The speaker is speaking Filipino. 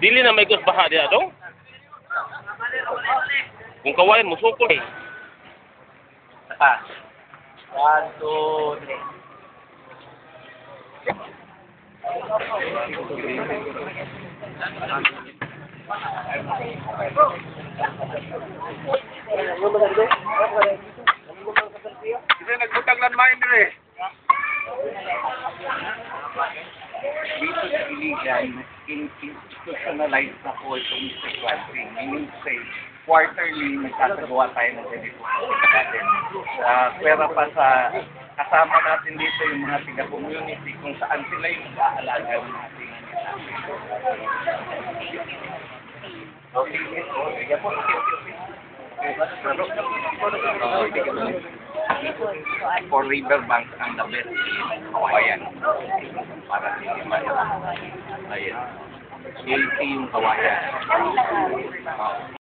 Dili na may gus baha diya dong. Kung kawayan mo sukol eh. Taas. One, two, three. Kasi nagbutang lang main din eh. Dito sa iligan, institutionalize na po itong sequencing. Meaning to say, quarterly nagkasagawa tayo ng ganito natin. Uh, pera pa sa kasama natin dito yung mga tiga-community kung saan sila yung nag-aalaga ng ating Okay, sige po. For riverbank ang the best in Kawayan. Para hindi man. Ayan. Healthy yung kawayan. Oo.